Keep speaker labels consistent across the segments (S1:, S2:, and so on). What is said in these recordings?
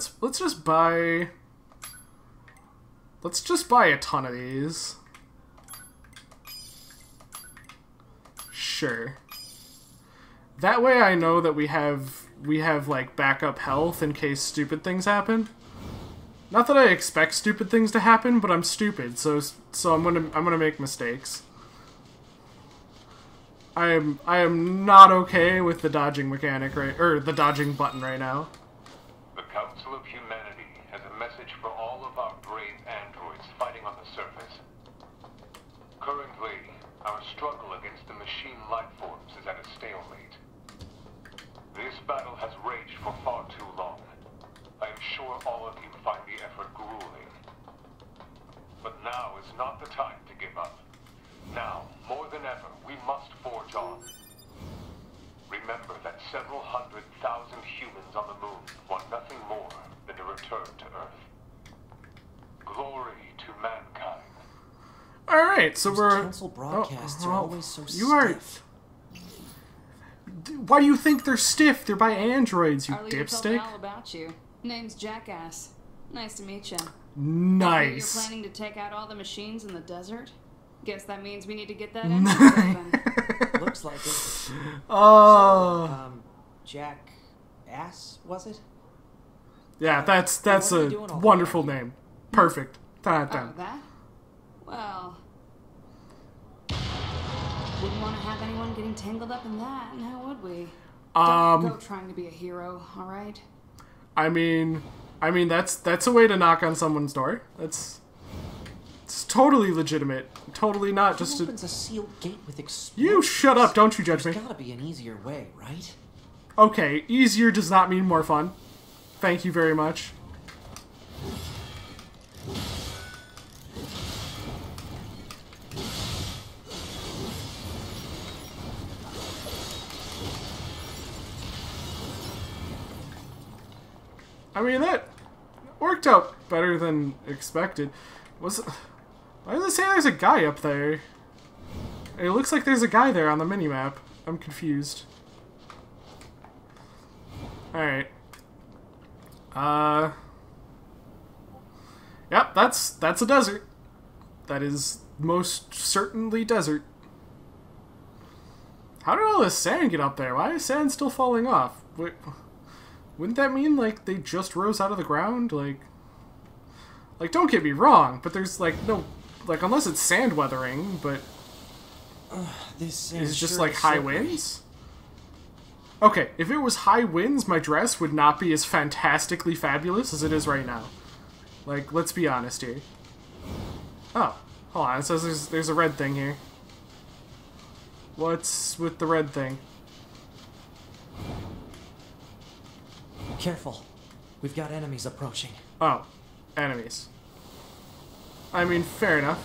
S1: let's let's just buy. Let's just buy a ton of these. Sure. That way I know that we have we have like backup health in case stupid things happen. Not that I expect stupid things to happen, but I'm stupid, so so I'm gonna I'm gonna make mistakes. I am I am not okay with the dodging mechanic right or the dodging button right now.
S2: The Council of Humanity has a message for all of our brave androids fighting on the surface. Currently, our struggle against the machine life forms is at a stalemate. This battle has raged for far too long. I am sure all of you find grueling. But now is not the time to give up. Now, more than ever, we must forge on. Remember that several hundred thousand humans on the moon want nothing more than a return to Earth. Glory to mankind.
S1: All right, so
S3: Those
S1: we're
S3: council
S1: oh,
S3: broadcasts are
S1: oh,
S3: always so
S1: you are. Why do you think they're stiff? They're by androids, you
S4: Our leader told me
S1: dipstick.
S4: all about you. Name's Jackass. Nice to meet you.
S1: Nice.
S4: You're planning to take out all the machines in the desert? Guess that means we need to get that in. open.
S3: Looks like it.
S1: Oh,
S3: Um, Jack Ass, was it?
S1: yeah, that's that's a
S3: you doing over
S1: wonderful name. Perfect. Dun,
S4: Oh,
S1: dun.
S4: that? Well. Wouldn't want to have anyone getting tangled up in that, now would we? Don't
S1: Um,
S4: go trying to be a hero, alright?
S1: I mean, I mean that's that's a way to knock on someone's door. That's it's totally legitimate. Totally not just a.
S3: opens a sealed gate with explosives?
S1: You shut up! Don't you judge me.
S3: There's gotta be an easier way, right?
S1: Okay, easier does not mean more fun. Thank you very much. I mean, that worked out better than expected. Was why does it say there's a guy up there? It looks like there's a guy there on the minimap. I'm confused. Alright. Uh Yep, that's that's a desert. That is most certainly desert. How did all this sand get up there? Why is sand still falling off? Wait, wouldn't that mean like they just rose out of the ground? Like like don't get me wrong, but there's like no like unless it's sand weathering, but
S3: This
S1: is just
S3: sure
S1: like high
S3: slippery.
S1: winds? Okay, if it was high winds, my dress would not be as fantastically fabulous as it is right now. Like, let's be honest here. Oh, hold on. It says there's, there's a red thing here. What's with the red thing?
S3: Careful. We've got enemies approaching.
S1: Oh, enemies. I mean, fair enough.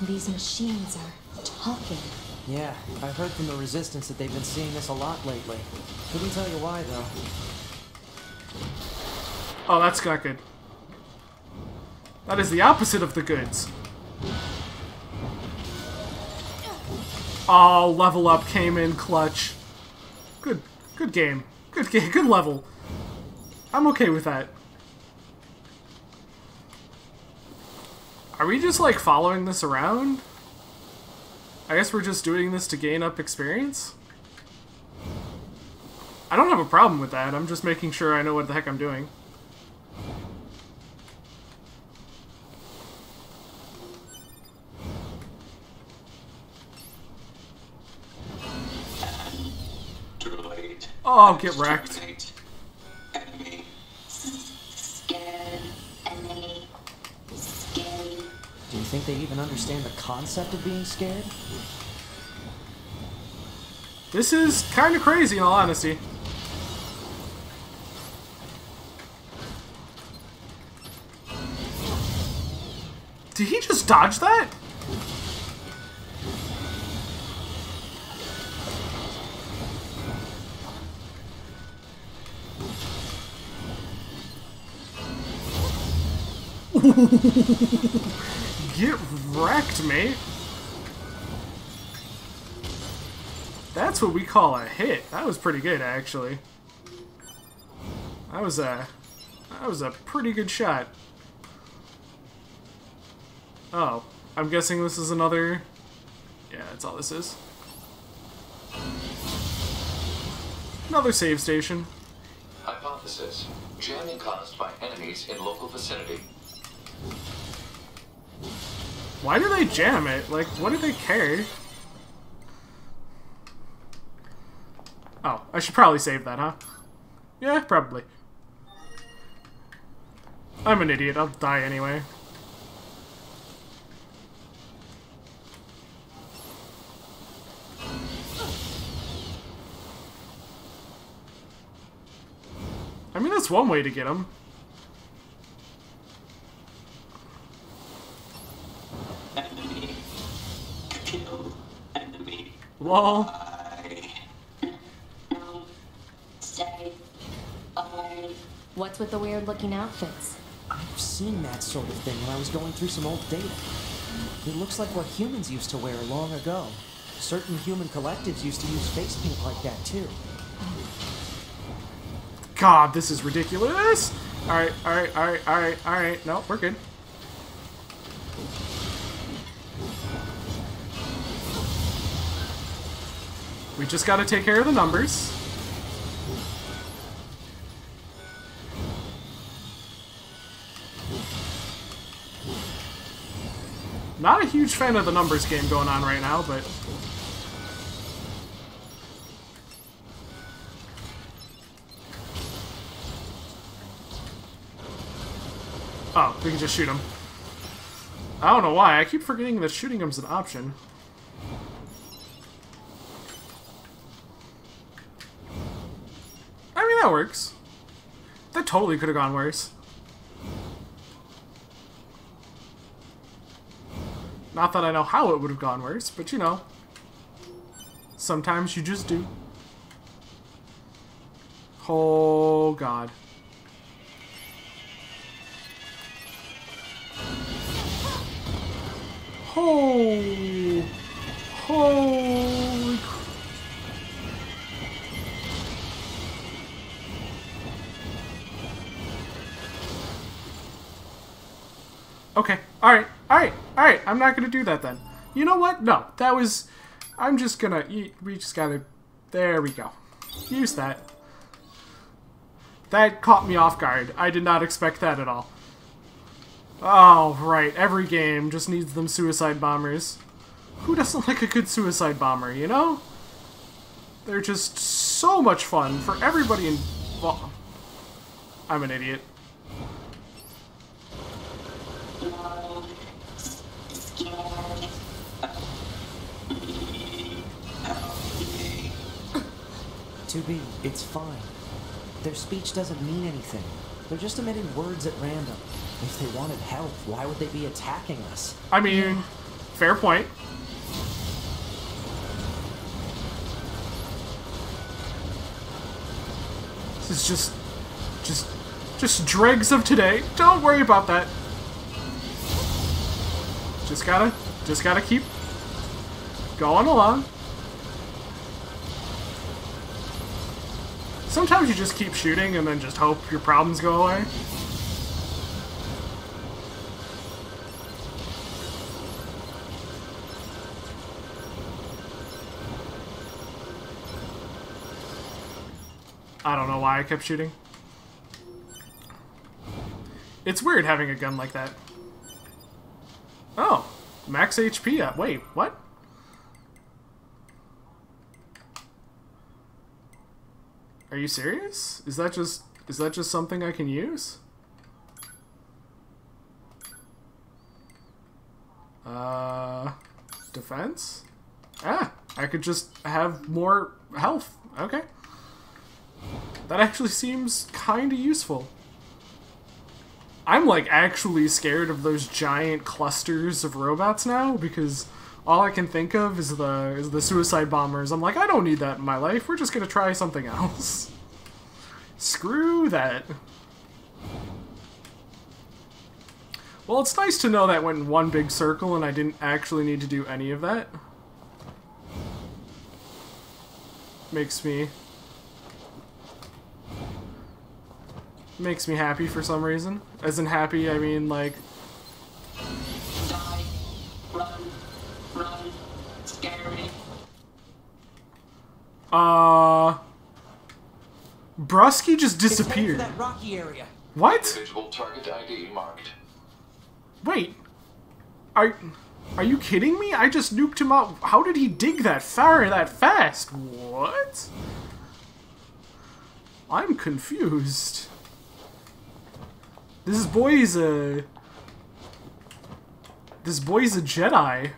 S5: These machines are talking.
S3: Yeah, I've heard from the Resistance that they've been seeing this a lot lately. Couldn't tell you why, though.
S1: Oh, that's not good. That is the opposite of the goods. Oh, level up came in clutch. Good, good game. Good game. Good level. I'm okay with that. Are we just like following this around? I guess we're just doing this to gain up experience? I don't have a problem with that. I'm just making sure I know what the heck I'm doing. Oh, get wrecked.
S5: Scared. Enemy. Scared.
S3: Do you think they even understand the concept of being scared?
S1: This is kind of crazy, in all honesty. Did he just dodge that? Get wrecked, mate. That's what we call a hit. That was pretty good, actually. That was a... That was a pretty good shot. Oh. I'm guessing this is another... Yeah, that's all this is. Another save station.
S6: Hypothesis. Jamming caused by enemies in local vicinity.
S1: Why do they jam it? Like, what do they care? Oh, I should probably save that, huh? Yeah, probably. I'm an idiot. I'll die anyway. I mean, that's one way to get him.
S7: Kill enemy.
S1: Lol.
S5: No. Stay. Alive.
S8: What's with the weird looking outfits?
S3: I've seen that sort of thing when I was going through some old data. It looks like what humans used to wear long ago. Certain human collectives used to use face paint like that too.
S1: God, this is ridiculous. Alright, alright, alright, alright, alright. No, we're good. Just gotta take care of the numbers. Not a huge fan of the numbers game going on right now, but Oh, we can just shoot him. I don't know why. I keep forgetting that shooting him's an option. I mean, that works. That totally could have gone worse. Not that I know how it would have gone worse, but you know. Sometimes you just do. Oh, God. Holy, holy. Okay. All right. All right. All right. I'm not gonna do that then. You know what? No, that was. I'm just gonna. We just gotta. There we go. Use that. That caught me off guard. I did not expect that at all. Oh, right. Every game just needs them suicide bombers. Who doesn't like a good suicide bomber, you know? They're just so much fun for everybody involved. I'm an idiot.
S3: To be, it's fine. Their speech doesn't mean anything. They're just emitting words at random. If they wanted help, why would they be attacking us?
S1: I mean, fair point. This is just, just, just dregs of today. Don't worry about that. Just gotta, just gotta keep going along. Sometimes you just keep shooting and then just hope your problems go away. I don't know why I kept shooting. It's weird having a gun like that. Oh, max HP. Wait, what? Are you serious? Is that just is that just something I can use? Uh, defense? Ah, I could just have more health. Okay. That actually seems kind of useful. I'm like actually scared of those giant clusters of robots now because all I can think of is the is the suicide bombers. I'm like, I don't need that in my life. We're just gonna try something else. Screw that. Well, it's nice to know that went in one big circle and I didn't actually need to do any of that. makes me makes me happy for some reason. As in happy, I mean like
S7: Die. Run. Run. Scary.
S1: Uh Brusky just
S3: It's heading for
S1: disappeared.
S3: that rocky area.
S1: What?
S6: Individual target ID marked.
S1: Wait. Are are you kidding me? I just nuked him out. How did he dig that far that fast? What? I'm confused. This boy's a This boy's a Jedi.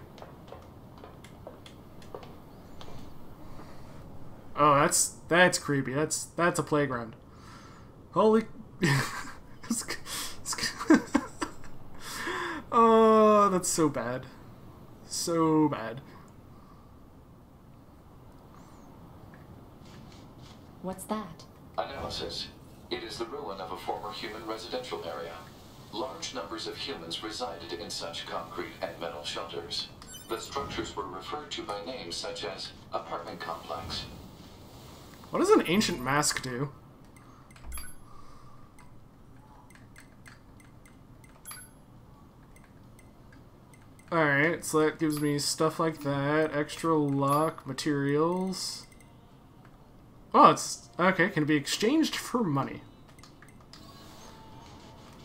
S1: Oh, that's that's creepy. That's that's a playground. Holy Oh, that's so bad. So bad.
S8: What's that?
S6: Analysis. It is the ruin of a former human residential area. Large numbers of humans resided in such concrete and metal shelters. The structures were referred to by names such as apartment complex,
S1: What does an ancient mask do? Alright, so that gives me stuff like that, extra luck, materials. Oh, it's okay, can be exchanged for money.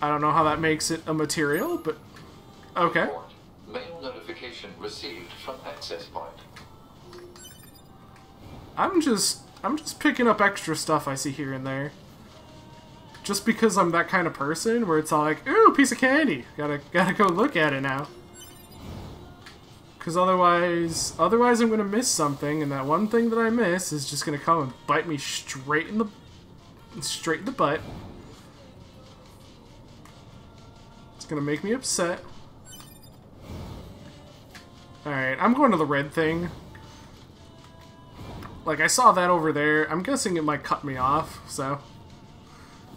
S1: I don't know how that makes it a material, but okay.
S6: Mail notification received from access point.
S1: I'm just I'm just picking up extra stuff I see here and there. Just because I'm that kind of person where it's all like, ooh, piece of candy. Gotta gotta go look at it now. Cause otherwise otherwise I'm gonna miss something and that one thing that I miss is just gonna come and bite me straight in the straight in the butt. It's gonna make me upset. Alright, I'm going to the red thing. Like, I saw that over there. I'm guessing it might cut me off, so...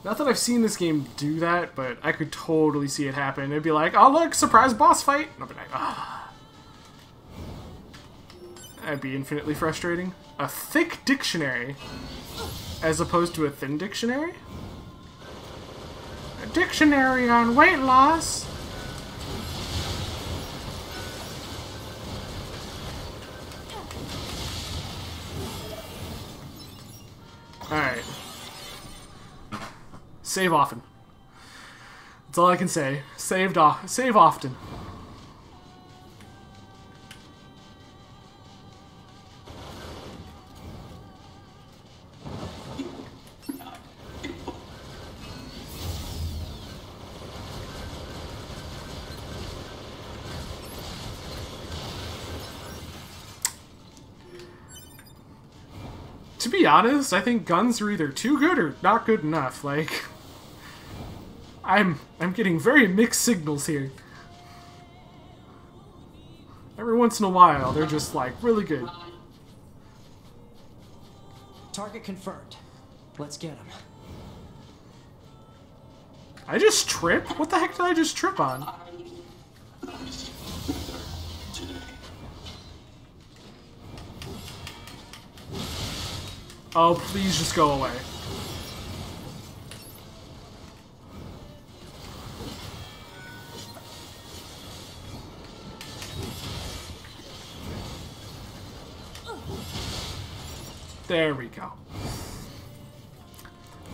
S1: Not that I've seen this game do that, but I could totally see it happen. It'd be like, oh look, surprise boss fight! And I'll be like, ah. That'd be infinitely frustrating. A thick dictionary, as opposed to a thin dictionary? A dictionary on weight loss! Alright. Save often. That's all I can say. Saved off. Save often. To be honest, I think guns are either too good or not good enough. Like, I'm I'm getting very mixed signals here. Every once in a while, they're just like really good.
S3: Target confirmed. Let's get him.
S1: I just trip? What the heck did I just trip on? Oh, please just go away. There we go.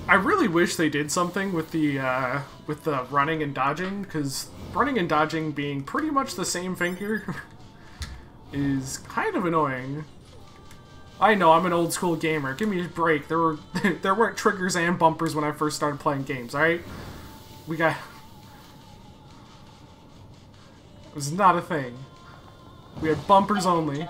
S1: I really wish they did something with the uh, with the running and dodging, because running and dodging being pretty much the same finger is kind of annoying. I know I'm an old school gamer. Give me a break. There were there weren't triggers and bumpers when I first started playing games. All right, we got it was not a thing. We had bumpers only.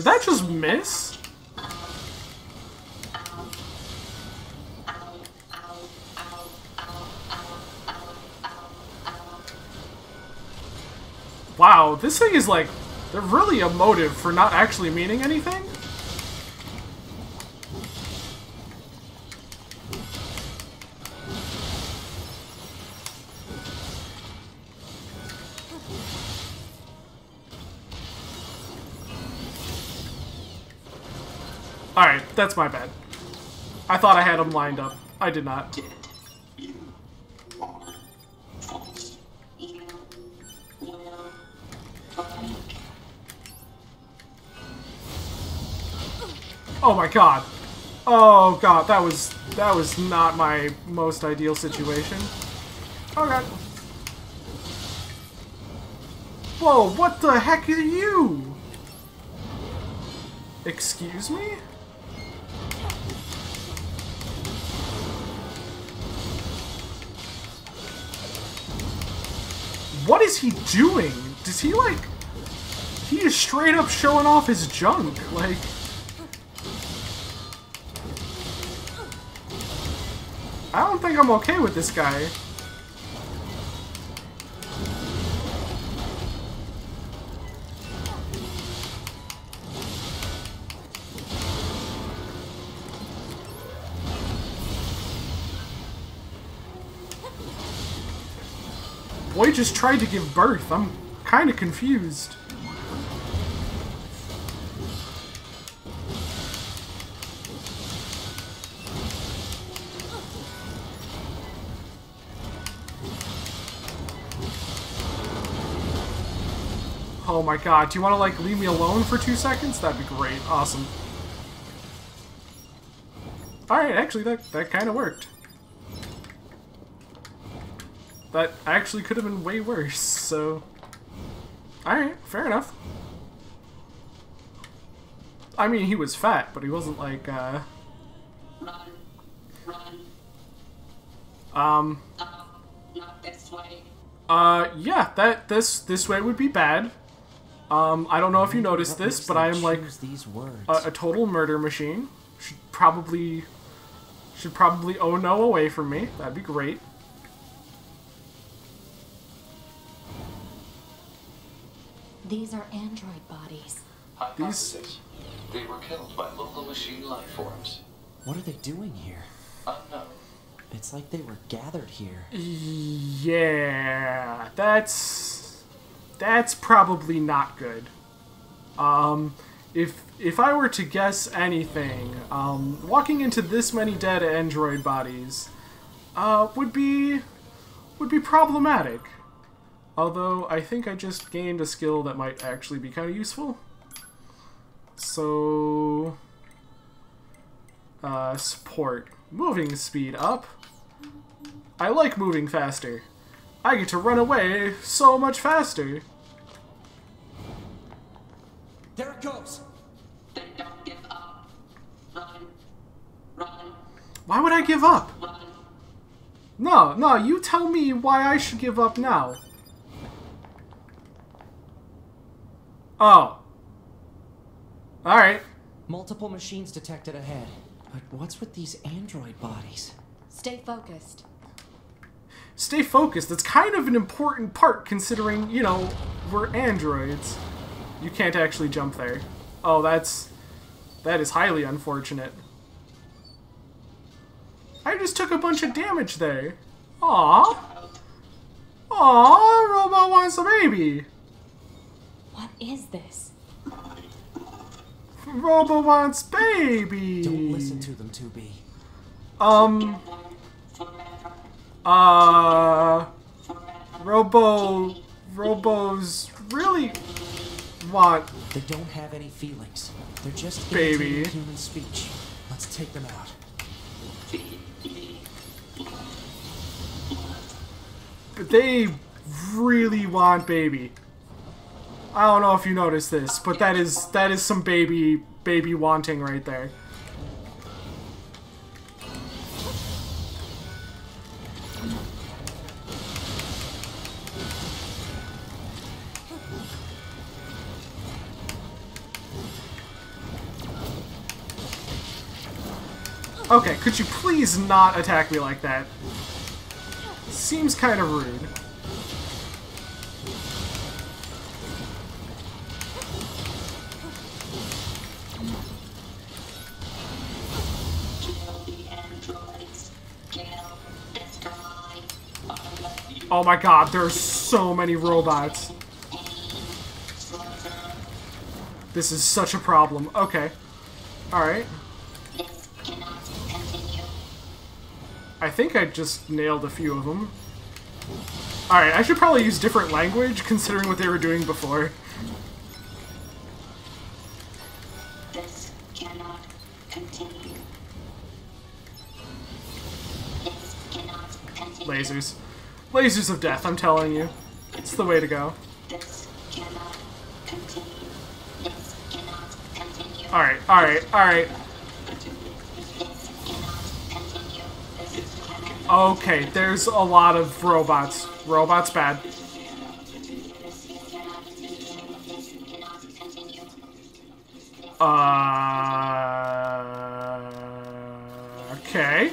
S1: Did that just miss? Wow, this thing is like, they're really emotive for not actually meaning anything. That's my bad. I thought I had them lined up. I did not.
S7: Did you are false?
S5: You will break.
S1: Oh my god. Oh god, that was that was not my most ideal situation. Oh god. Whoa, what the heck are you? Excuse me? What is he doing? Does he like he is straight up showing off his junk, like I don't think I'm okay with this guy. Boy just tried to give birth. I'm kind of confused. Oh my god, do you want to like leave me alone for two seconds? That'd be great. Awesome. Alright, actually that, that kind of worked. That actually could have been way worse, so... Alright, fair enough. I mean, he was fat, but he wasn't like, uh...
S7: Run. Run.
S1: Um...
S7: Uh, not this way.
S1: Uh, yeah, that, this, this way would be bad. Um, I don't know if you noticed this, but I am like
S3: these words.
S1: a, a total murder machine. Should probably should probably oh no away from me. That'd be great.
S8: These are android bodies.
S6: Hypothesis. They were killed by local machine life forms.
S3: What are they doing here?
S6: Unknown.
S3: It's like they were gathered here.
S1: Yeah, that's that's probably not good. Um, if if I were to guess anything, um, walking into this many dead android bodies, uh, would be would be problematic. Although I think I just gained a skill that might actually be kind of useful. So, uh, support moving speed up. I like moving faster. I get to run away so much faster.
S3: There it goes!
S7: Then don't give up. Run. Run.
S1: Why would I give up?
S7: Run.
S1: No, no, you tell me why I should give up now. Oh. Alright.
S3: Multiple machines detected ahead. But what's with these android bodies?
S8: Stay focused.
S1: Stay focused. That's kind of an important part considering, you know, we're androids. You can't actually jump there. Oh, that's... That is highly unfortunate. I just took a bunch of damage there. Aww. Aww, Robot wants a baby.
S8: What is this?
S1: Robo wants baby.
S3: Don't listen to them, 2B.
S1: Um. Uh. Robo. Robos really want.
S3: They don't have any feelings. They're just
S1: Baby.
S3: human speech. Let's take them out.
S1: But they really want baby. I don't know if you noticed this, but that is that is some baby baby wanting right there. Okay, could you please not attack me like that? Seems kind of rude. Oh my god, there are so many robots. This is such a problem. Okay. Alright.
S5: This cannot continue.
S1: I think I just nailed a few of them. Alright, I should probably use different language considering what they were doing before.
S5: This cannot continue. This cannot continue.
S1: Lasers. Lasers of death, I'm telling you. It's the way to go.
S5: This cannot continue. This cannot continue.
S1: Alright, alright, alright.
S5: This cannot continue. This cannot
S1: Okay, there's a lot of robots. Robots bad.
S5: This cannot continue.
S1: Uh. Okay.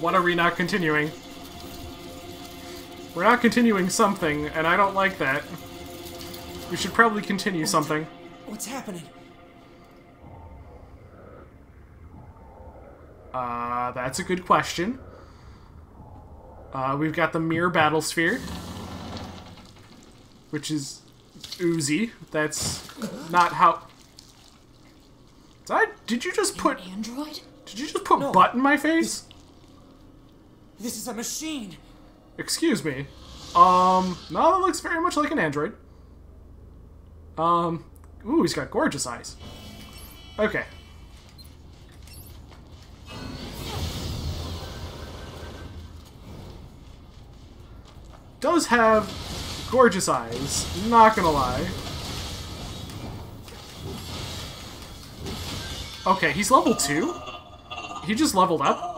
S1: What are we not continuing? We're not continuing something, and I don't like that. We should probably continue something.
S3: What's happening?
S1: Uh, that's a good question. Uh, we've got the mirror battle sphere, which is oozy. That's not how. Did, I, did you just put?
S8: Android?
S1: Did you just put
S3: No.
S1: butt in my face?
S3: This is a machine.
S1: Excuse me. Um, no, that looks very much like an android. Um, ooh, he's got gorgeous eyes. Okay. Does have gorgeous eyes, not gonna lie. Okay, he's level 2? He just leveled up?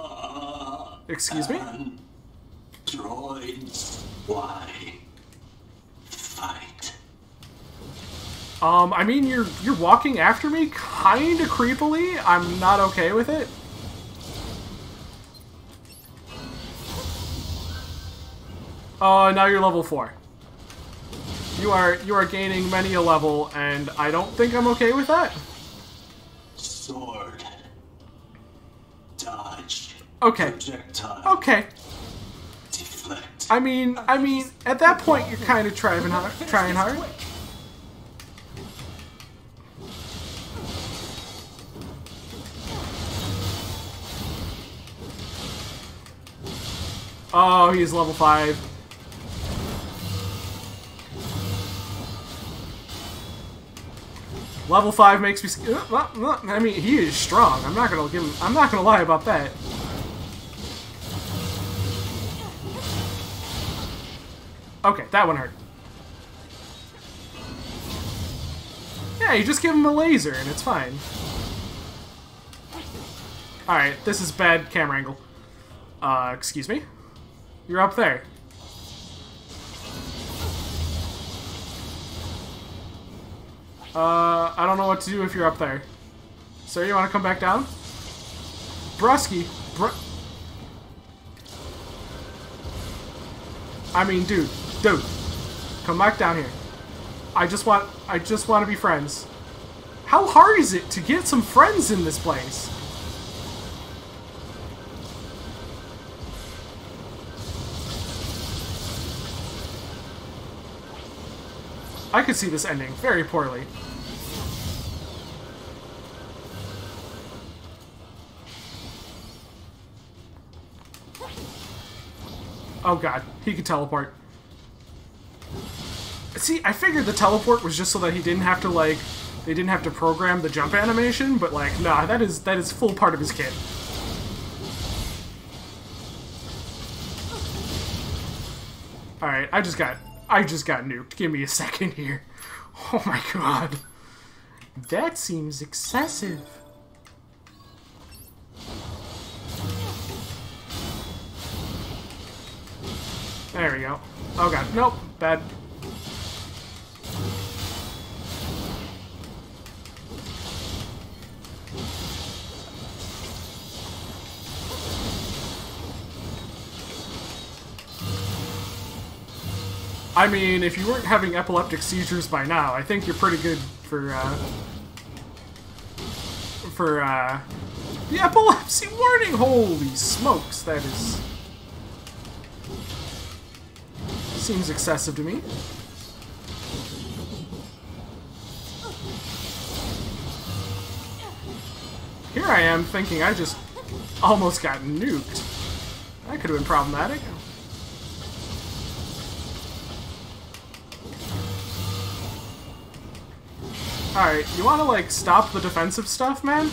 S1: Excuse me?
S9: Droids, why fight?
S1: Um, I mean, you're you're walking after me kind of creepily. I'm not okay with it. Uh, now you're level four. You are you are gaining many a level, and I don't think I'm okay with that.
S9: Sword.
S1: Okay.
S9: Projectile.
S1: Okay.
S9: Deflect.
S1: I mean, I mean, at that point, you're kind of trying hard. Trying hard. Oh, he's level five. Level five makes me. uh, uh, uh, I mean, he is strong. I'm not gonna give him. I'm not gonna lie about that. Okay, that one hurt. Yeah, you just give him a laser and it's fine. Alright, this is bad camera angle. Uh, excuse me? You're up there. Uh, I don't know what to do if you're up there. Sir, you want to come back down? Brusky. Br I mean, dude, dude, come back down here. I just want, I just want to be friends. How hard is it to get some friends in this place? I could see this ending very poorly. Oh god, he could teleport. See, I figured the teleport was just so that he didn't have to like they didn't have to program the jump animation, but like nah, that is that is full part of his kit. Alright, I just got I just got nuked. Give me a second here. Oh my god. That seems excessive. There we go. Oh god, nope, bad. I mean, if you weren't having epileptic seizures by now, I think you're pretty good for, uh, for, uh, the epilepsy warning! Holy smokes, that is... Seems excessive to me. Here I am thinking I just almost got nuked. That could have been problematic. Alright, you wanna, like, stop the defensive stuff, man?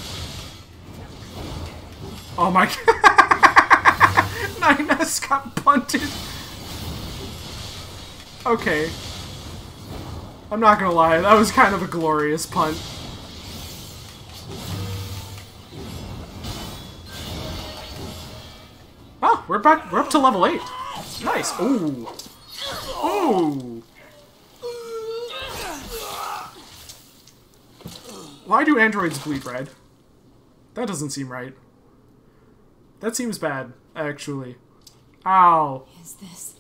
S1: Oh my god! Nines got punted! Okay. I'm not gonna lie, that was kind of a glorious punt. Oh, we're back. We're up to level eight. Nice. Ooh. Ooh. Why do androids bleed red? That doesn't seem right. That seems bad, actually. Ow.
S8: Is this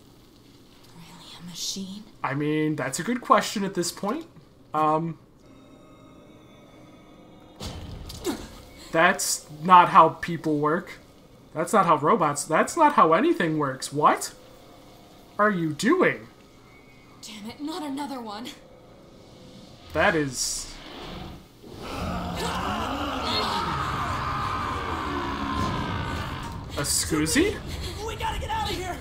S8: really a machine?
S1: I mean, that's a good question at this point. Um. That's not how people work. That's not how robots. That's not how anything works. What are you doing?
S8: Damn it, not another one.
S1: That is. A Scoozy?
S3: We gotta get out of here!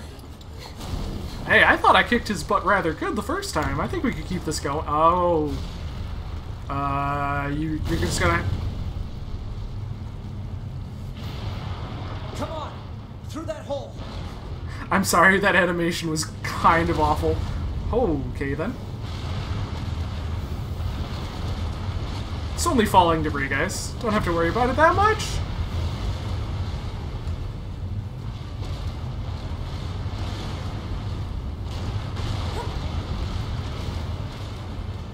S1: Hey, I thought I kicked his butt rather good the first time. I think we could keep this going. Oh. Uh, you, you're just gonna.
S3: Come on! Through that hole!
S1: I'm sorry, that animation was kind of awful. Okay, then. It's only falling debris, guys. Don't have to worry about it that much.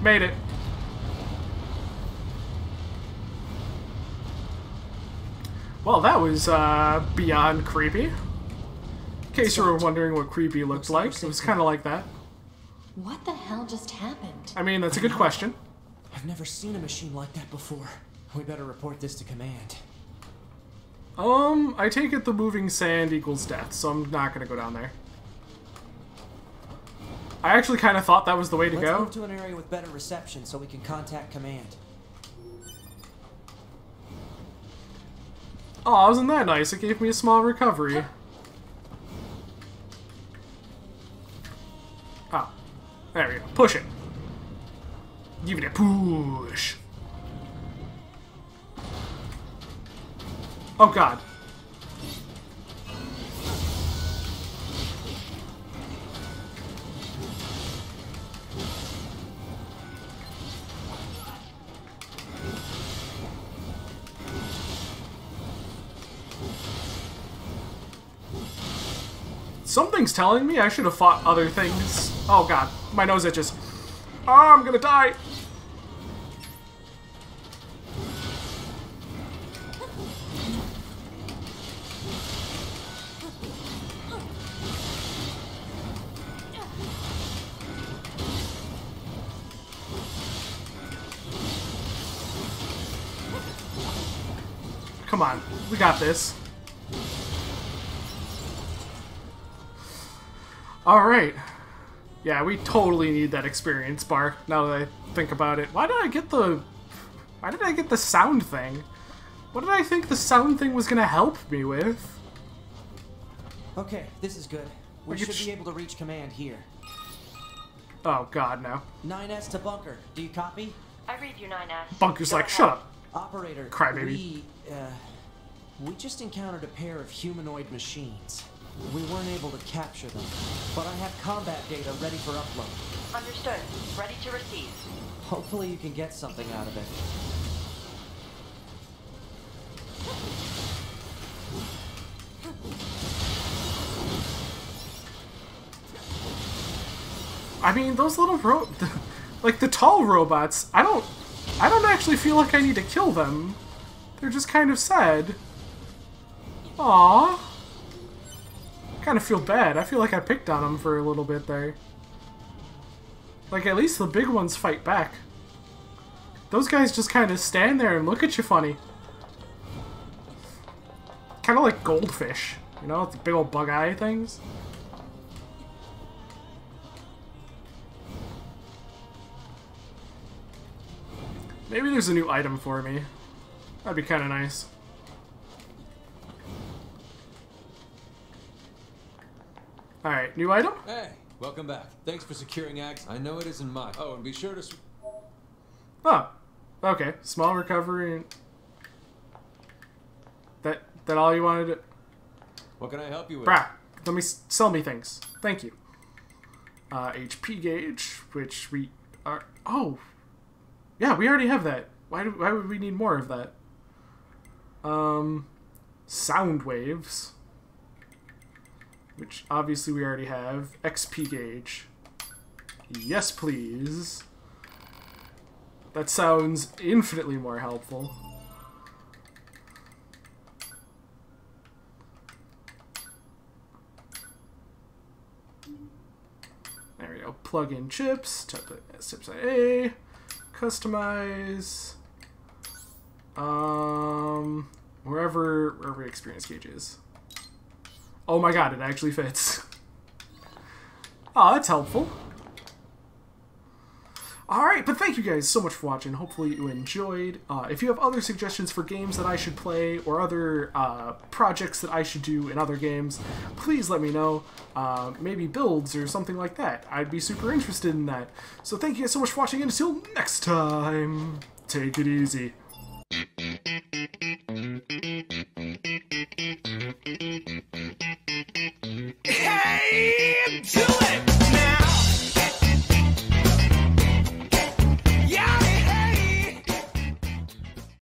S1: Made it. Well, that was uh, beyond creepy. In case you were wondering what creepy looked like, it was kind of like that.
S8: What the hell just happened?
S1: I mean, that's a good question.
S3: I've never seen a machine like that before. We better report this to command.
S1: Um, I take it the moving sand equals death, so I'm not gonna go down there. I actually kind of thought that was the way to
S3: Let's
S1: go.
S3: move to an area with better reception so we can contact command.
S1: Oh, wasn't that nice? It gave me a small recovery. Oh, there we go. Push it. Give it a push. Oh god. Something's telling me I should have fought other things. Oh god, my nose itches. Oh, I'm gonna die. Come on, we got this. Alright. Yeah, we totally need that experience bar, now that I think about it. Why did I get the... Why did I get the sound thing? What did I think the sound thing was gonna help me with?
S3: Okay, this is good. We
S1: Look at
S3: should be able to reach command here.
S1: Oh god, no.
S3: 9S to bunker. Do you copy?
S10: I read you, 9S.
S1: Bunker's
S10: Go
S1: like,
S10: ahead.
S1: shut up.
S3: Operator,
S1: Crybaby.
S3: we, uh, we just encountered a pair of humanoid machines. We weren't able to capture them, but I have combat data ready for upload.
S10: Understood. Ready to receive.
S3: Hopefully you can get something out of it.
S1: I mean, those little ro- like the tall robots, I don't I don't actually feel like I need to kill them. They're just kind of sad. Aww. Kind of feel bad. I feel like I picked on them for a little bit there. Like, at least the big ones fight back. Those guys just kind of stand there and look at you funny. Kind of like goldfish. You know, the big old bug eye things. Maybe there's a new item for me. That'd be kind of nice. Alright, new item?
S11: Hey, welcome back. Thanks for securing Ags. I know it isn't mine. Oh, and be sure to.
S1: Oh, okay. Small recovery. and- That that all you wanted to...
S11: What can I help you with?
S1: Brah, let me sell me things. Thank you. Uh, HP gauge, which we are... Oh! Yeah, we already have that. Why, do, why would we need more of that? Um, sound waves, which obviously we already have. XP gauge. Yes, please. That sounds infinitely more helpful. There we go. Plug in chips. Chips A. Customize. Um, wherever wherever experience gauge is. Oh my god, it actually fits. Oh, that's helpful. Alright, but thank you guys so much for watching. Hopefully you enjoyed. Uh, if you have other suggestions for games that I should play or other uh, projects that I should do in other games, please let me know. Uh, maybe builds or something like that. I'd be super interested in that. So thank you guys so much for watching, and until next time, take it easy.